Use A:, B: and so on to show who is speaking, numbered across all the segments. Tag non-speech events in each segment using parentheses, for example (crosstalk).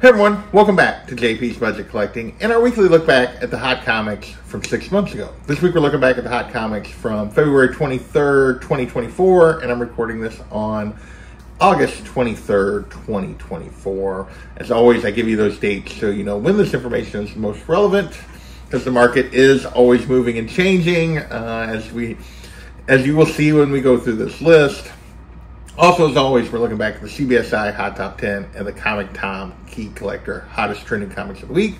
A: Hey everyone, welcome back to JP's Budget Collecting and our weekly look back at the hot comics from six months ago. This week we're looking back at the hot comics from February 23rd, 2024, and I'm recording this on August 23rd, 2024. As always, I give you those dates so you know when this information is most relevant because the market is always moving and changing uh, as we as you will see when we go through this list. Also, as always, we're looking back at the CBSI Hot Top 10 and the Comic Tom Key Collector Hottest Trending Comics of the Week.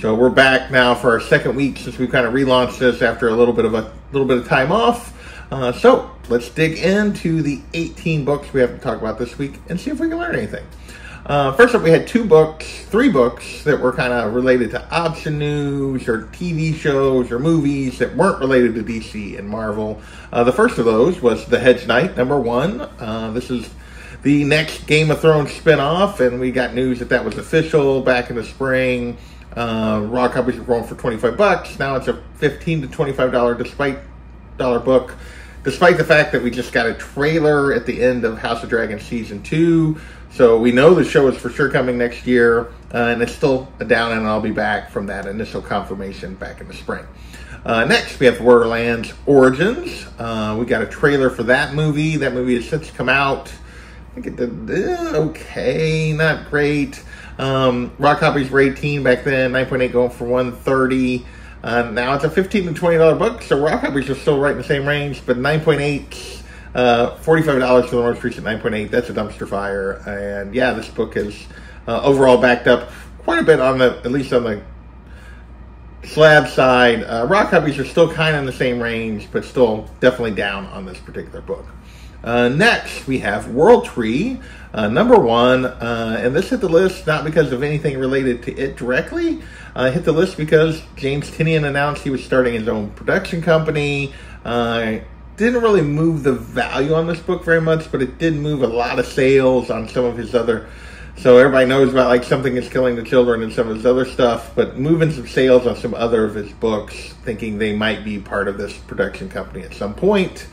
A: So we're back now for our second week since we kind of relaunched this after a little bit of a little bit of time off. Uh, so let's dig into the 18 books we have to talk about this week and see if we can learn anything. Uh, first up, we had two books, three books that were kind of related to option news or TV shows or movies that weren't related to DC and Marvel. Uh, the first of those was The Hedge Knight, number one. Uh, this is the next Game of Thrones spinoff, and we got news that that was official back in the spring. Uh, raw copies were going for 25 bucks. Now it's a 15 to 25 dollar despite dollar book despite the fact that we just got a trailer at the end of House of Dragon season two. So we know the show is for sure coming next year, uh, and it's still a down, and I'll be back from that initial confirmation back in the spring. Uh, next, we have Borderlands Origins. Uh, we got a trailer for that movie. That movie has since come out. I think it did eh, okay, not great. Um, raw copies were 18 back then, 9.8 going for 130. Uh, now it's a 15 to 20 dollar book, so raw copies are still right in the same range, but 9.8, uh, 45 dollars for the most recent 9.8. That's a dumpster fire, and yeah, this book is uh, overall backed up quite a bit on the at least on the slab side. Uh, raw copies are still kind of in the same range, but still definitely down on this particular book. Uh, next, we have World Tree, uh, number one, uh, and this hit the list not because of anything related to it directly. Uh, hit the list because James Tynion announced he was starting his own production company. Didn't really move the value on this book very much, but it did move a lot of sales on some of his other. So everybody knows about like something is killing the children and some of his other stuff, but moving some sales on some other of his books, thinking they might be part of this production company at some point.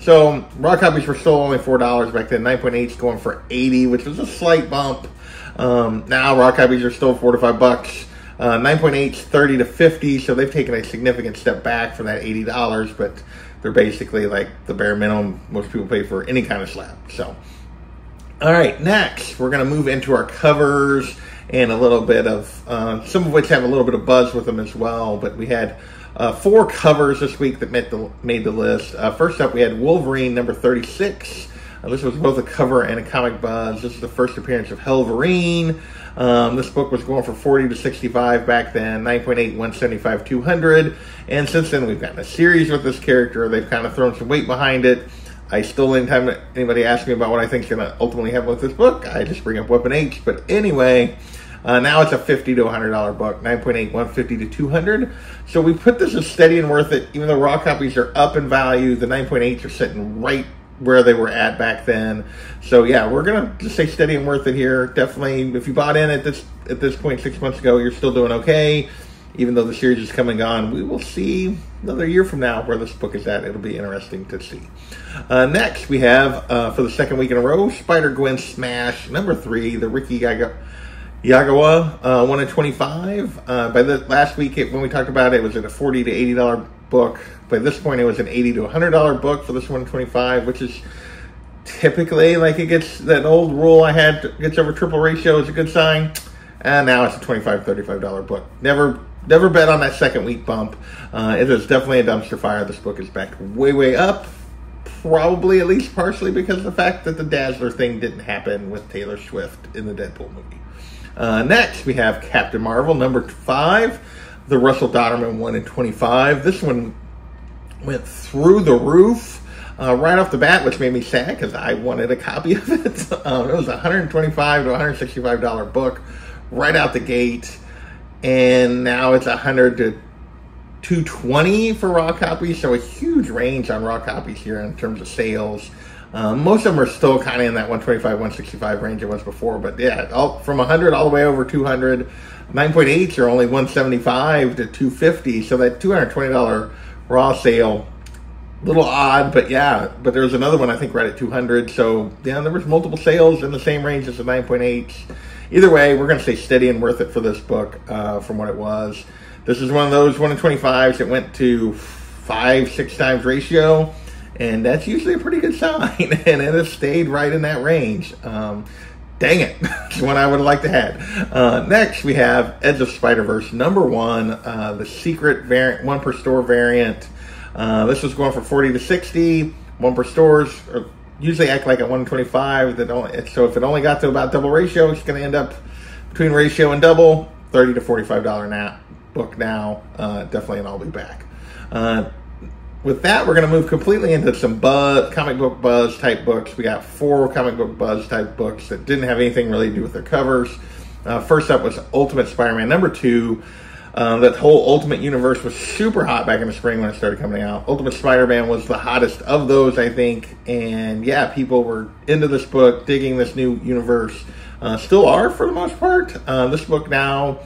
A: So raw copies were still only four dollars back then. Nine is going for eighty, which was a slight bump. Um, now raw copies are still four to five bucks. Uh, 9.8 is 30 to 50, so they've taken a significant step back from that $80, but they're basically like the bare minimum most people pay for any kind of slab. So, all right, next we're going to move into our covers and a little bit of uh, some of which have a little bit of buzz with them as well. But we had uh, four covers this week that made the, made the list. Uh, first up, we had Wolverine number 36. Uh, this was both a cover and a comic buzz. This is the first appearance of Hellverine. Um, this book was going for 40 to 65 back then, 9.8, 175, 200. And since then, we've gotten a series with this character. They've kind of thrown some weight behind it. I still, anytime anybody asks me about what I think is going to ultimately happen with this book, I just bring up Weapon H. But anyway, uh, now it's a 50 to 100 dollar book, 9.8, 150 to 200. So we put this as steady and worth it. Even though raw copies are up in value, the 9.8s are sitting right where they were at back then. So yeah, we're gonna just say steady and worth it here. Definitely, if you bought in at this at this point six months ago, you're still doing okay. Even though the series is coming on, we will see another year from now where this book is at. It'll be interesting to see. Uh, next, we have uh, for the second week in a row, Spider Gwen Smash number three, the Rickie Gaga. Yagawa, uh, 1 in 25. Uh, by the last week, it, when we talked about it, it was at a 40 to $80 book. By this point, it was an 80 to $100 book for this 125, which is typically like it gets that old rule I had gets over triple ratio is a good sign. And now it's a $25, $35 book. Never never bet on that second week bump. Uh, it is definitely a dumpster fire. This book is back way, way up. Probably at least partially because of the fact that the Dazzler thing didn't happen with Taylor Swift in the Deadpool movie. Uh, next, we have Captain Marvel, number five, the Russell Dauterman 1 in 25. This one went through the roof uh, right off the bat, which made me sad because I wanted a copy of it. (laughs) um, it was a 125 to 165 dollar book right out the gate, and now it's 100 to 220 for raw copies. So a huge range on raw copies here in terms of sales. Um, most of them are still kind of in that 125, 165 range it was before, but yeah, all, from 100 all the way over 200. 9.8s are only 175 to 250, so that $220 raw sale little odd, but yeah. But there was another one I think right at 200. So yeah, there was multiple sales in the same range as the 9.8. Either way, we're going to stay steady and worth it for this book uh, from what it was. This is one of those one in 25s that went to five, six times ratio, and that's usually a pretty good sign. (laughs) and it has stayed right in that range. Um, dang it, (laughs) it's one I would like to have. Uh, next, we have Edge of Spider Verse number one, uh, the secret variant, one per store variant. Uh, this was going for 40 to 60. One per stores usually act like a 125. That only, so if it only got to about double ratio, it's going to end up between ratio and double, 30 to 45 dollar now book now. Uh, definitely, and I'll be back. With that, we're going to move completely into some buzz, comic book buzz type books. We got four comic book buzz type books that didn't have anything really to do with their covers. Uh, first up was Ultimate Spider-Man number two. Um, that whole Ultimate universe was super hot back in the spring when it started coming out. Ultimate Spider-Man was the hottest of those, I think, and yeah, people were into this book, digging this new universe. Uh, still are for the most part. Uh, this book now,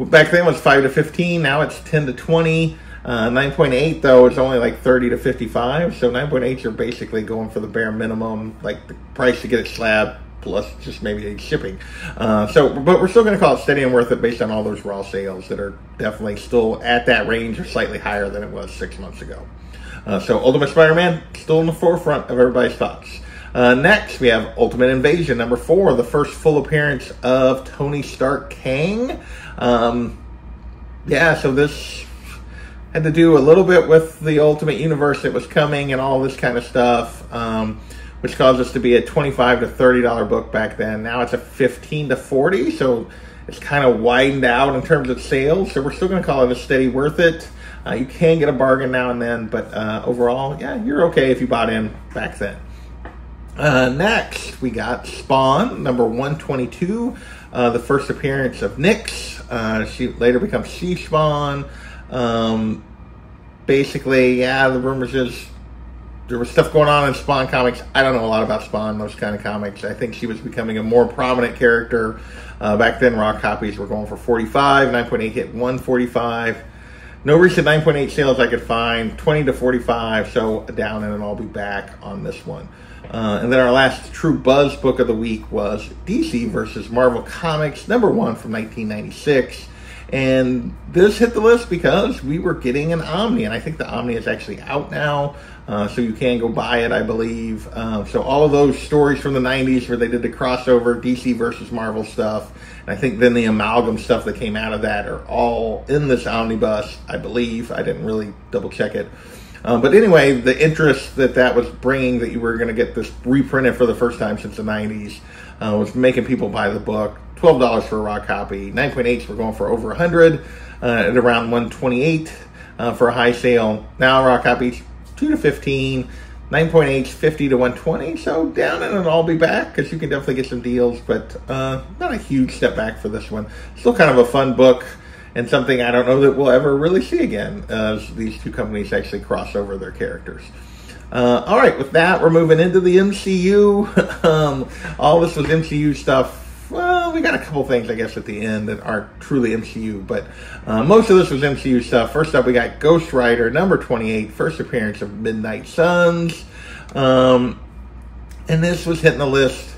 A: back then was five to fifteen. Now it's ten to twenty. Uh, 9.8 though is only like 30 to 55 so 9.8 you're basically going for the bare minimum like the price to get it slab plus just maybe shipping. Uh, so, but we're still going to call it steady and worth it based on all those raw sales that are definitely still at that range or slightly higher than it was six months ago. Uh, so, Ultimate Spider-Man still in the forefront of everybody's thoughts. Uh, next, we have Ultimate Invasion number four, the first full appearance of Tony Stark Kang. Um, yeah, so this had to do a little bit with the Ultimate Universe that was coming and all this kind of stuff. Um, which caused us to be a 25 to 30 dollar book back then. Now it's a 15 to 40, so it's kind of widened out in terms of sales. So we're still going to call it a steady worth it. Uh, you can get a bargain now and then, but uh, overall, yeah, you're okay if you bought in back then. Uh, next, we got Spawn, number 122, uh, the first appearance of Nyx. Uh, she later becomes She Spawn. Um, basically, yeah, the rumors is there was stuff going on in Spawn comics. I don't know a lot about Spawn, those kind of comics. I think she was becoming a more prominent character. Uh, back then, raw copies were going for 45, 9.8 hit 145. No recent 9.8 sales I could find, 20 to 45, so down, and I'll be back on this one. Uh, and then our last true buzz book of the week was DC versus Marvel Comics, number one from 1996. And this hit the list because we were getting an Omni, and I think the Omni is actually out now. Uh, so you can go buy it, I believe. Uh, so all of those stories from the 90s where they did the crossover DC versus Marvel stuff, and I think then the amalgam stuff that came out of that are all in this omnibus, I believe. I didn't really double check it. Um, but anyway, the interest that that was bringing, that you were going to get this reprinted for the first time since the 90s, uh, was making people buy the book. $12 for a raw copy. 9.8s were going for over a 100 uh, at around 128 uh, for a high sale. Now raw copies 2 to 15, 9.8, 50 to 120. So down and it'll all be back because you can definitely get some deals, but uh, not a huge step back for this one. Still kind of a fun book and something I don't know that we'll ever really see again as these two companies actually cross over their characters. Uh, all right, with that, we're moving into the MCU. (laughs) um, all this was MCU stuff well, we got a couple things, I guess, at the end that aren't truly MCU, but uh, most of this was MCU stuff. First up, we got Ghost Rider, number 28, first appearance of Midnight Suns. Um, and this was hitting the list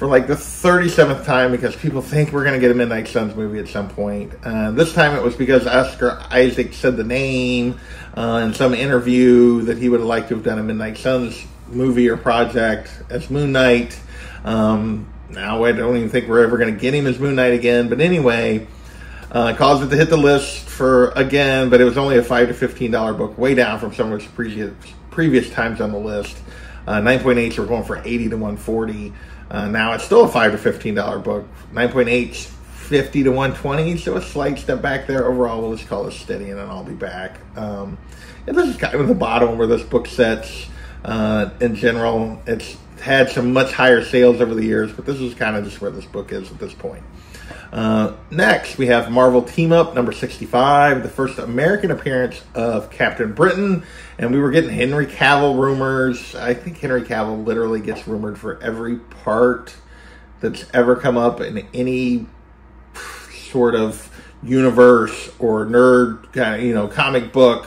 A: for like the 37th time because people think we're going to get a Midnight Suns movie at some point. Uh, this time it was because Oscar Isaac said the name uh, in some interview that he would have liked to have done a Midnight Suns movie or project as Moon Knight. Um, now I don't even think we're ever going to get him as Moon Knight again. But anyway, uh, caused it to hit the list for again, but it was only a five to fifteen dollar book, way down from some of its previous previous times on the list. Uh, 9.8s were going for 80 to 140. Uh, now it's still a five to fifteen dollar book. 9.8s 50 to 120, so a slight step back there. Overall, we'll just call it steady, and then I'll be back. Um, and this is kind of the bottom where this book sets. Uh, in general, it's had some much higher sales over the years, but this is kind of just where this book is at this point. Uh, next, we have Marvel Team Up number 65, the first American appearance of Captain Britain. And we were getting Henry Cavill rumors. I think Henry Cavill literally gets rumored for every part that's ever come up in any sort of universe or nerd kind of, you know, comic book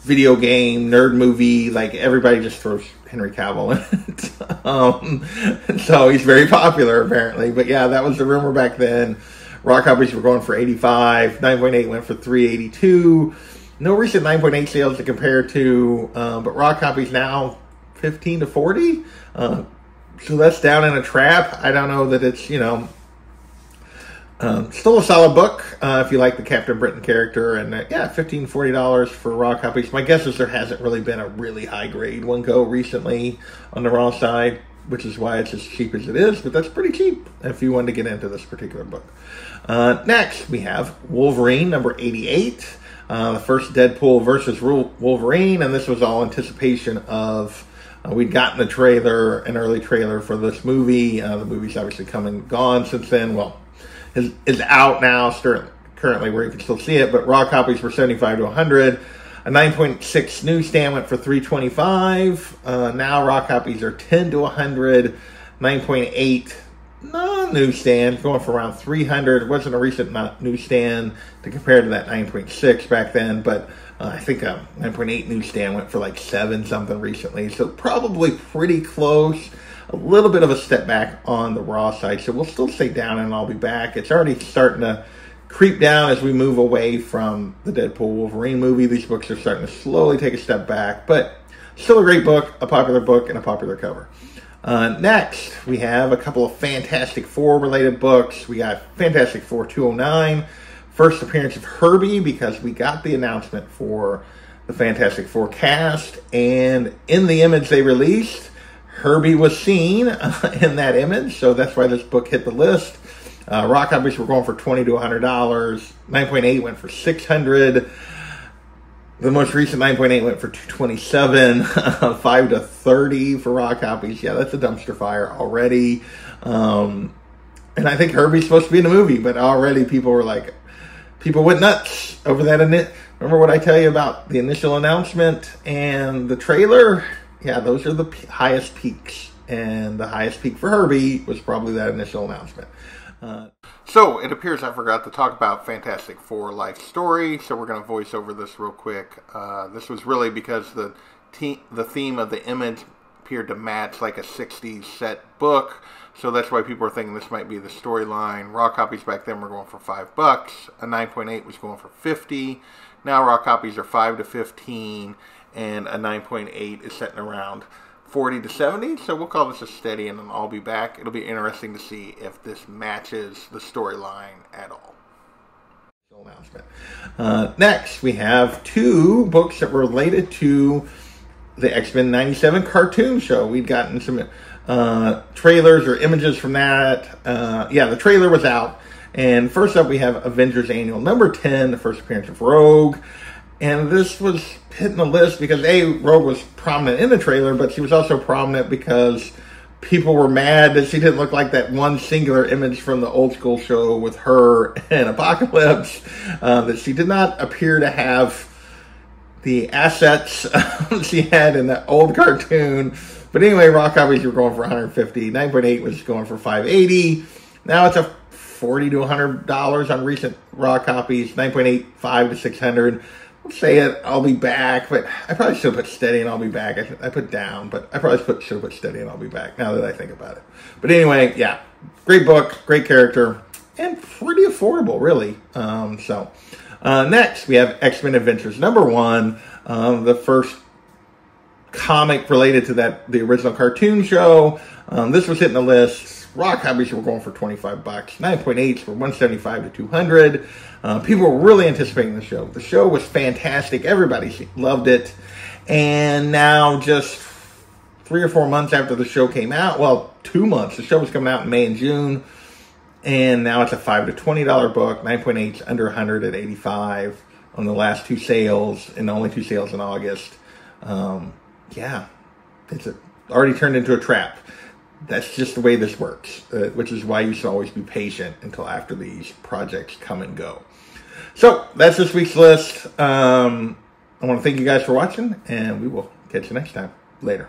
A: video game, nerd movie. Like everybody just throws Henry Cavill in it. (laughs) um, so he's very popular apparently. But yeah, that was the rumor back then. Raw copies were going for 85. 9.8 went for 382. No recent 9.8 sales to compare to, um, but raw copies now 15 to 40. Uh, so that's down in a trap. I don't know that it's, you know, um, still a solid book uh, if you like the Captain Britain character. And uh, yeah, $15, $40 for raw copies. My guess is there hasn't really been a really high grade one go recently on the raw side, which is why it's as cheap as it is. But that's pretty cheap if you want to get into this particular book. Uh, next, we have Wolverine number 88. Uh, the first Deadpool versus Wolverine, and this was all anticipation of uh, we'd gotten the trailer, an early trailer for this movie. Uh, the movie's obviously come and gone since then. Well, is is out now, currently where you can still see it. But raw copies were seventy five to one hundred. A nine point six newsstand went for three twenty five. Uh, now raw copies are ten to one hundred. Nine point eight non newsstand going for around 300 it wasn't a recent newsstand to compare to that 9.6 back then but uh, I think a 9.8 newsstand went for like seven something recently, so probably pretty close. A little bit of a step back on the raw side, so we'll still stay down and I'll be back. It's already starting to creep down as we move away from the Deadpool Wolverine movie. These books are starting to slowly take a step back, but still a great book, a popular book, and a popular cover. Uh, next, we have a couple of Fantastic Four related books. We got Fantastic Four 209 first appearance of Herbie because we got the announcement for the Fantastic Four cast, and in the image they released, Herbie was seen uh, in that image, so that's why this book hit the list. Uh, raw copies were going for twenty to hundred dollars. Nine point eight went for six hundred. The most recent nine point eight went for two twenty seven. Five to thirty for raw copies. Yeah, that's a dumpster fire already. Um, and I think Herbie's supposed to be in the movie, but already people were like, people went nuts over that. Remember what I tell you about the initial announcement and the trailer? Yeah, those are the p- highest peaks. And the highest peak for Herbie was probably that initial announcement. Uh, so it appears I forgot to talk about Fantastic Four life story. So we're going to voice over this real quick. Uh, this was really because the te- the theme of the image appeared to match like a 60s set book. So that's why people are thinking this might be the storyline. Raw copies back then were going for five bucks. A 9.8 was going for 50. Now raw copies are five to 15, and a 9.8 is setting around 40 to 70. So we'll call this a steady, and then I'll be back. It'll be interesting to see if this matches the storyline at all. Announcement. Uh, next, we have two books that were related to the X Men '97 cartoon show. We've gotten some uh, trailers or images from that. Uh, yeah, the trailer was out. And first up, we have Avengers Annual number 10, the first appearance of Rogue. And this was hitting the list because A, Rogue was prominent in the trailer, but she was also prominent because people were mad that she didn't look like that one singular image from the old school show with her (laughs) and Apocalypse, uh, that she did not appear to have the assets (laughs) she had in the old cartoon but anyway, raw copies were going for 150. 9.8 was going for 580. Now it's a 40 to 100 dollars on recent raw copies. 9.8, 5 to 600. Say it. I'll be back, but I probably should have put steady and I'll be back. I, I put down, but I probably put, should have put steady and I'll be back. Now that I think about it. But anyway, yeah, great book, great character, and pretty affordable, really. Um, so uh, next we have X Men Adventures number one. Um, the first comic related to that the original cartoon show. Um, this was hitting the list. Raw copies were going for 25 bucks. 9.8s for 175 to 200. Uh, people were really anticipating the show. The show was fantastic. Everybody loved it. And now, just three or four months after the show came out, well, two months. The show was coming out in May and June, and now it's a five to twenty dollar book. 9.8 under 100 at 85 on the last two sales, and the only two sales in August. Um, yeah, it's a, already turned into a trap. That's just the way this works, uh, which is why you should always be patient until after these projects come and go. So that's this week's list. Um, I want to thank you guys for watching, and we will catch you next time. Later.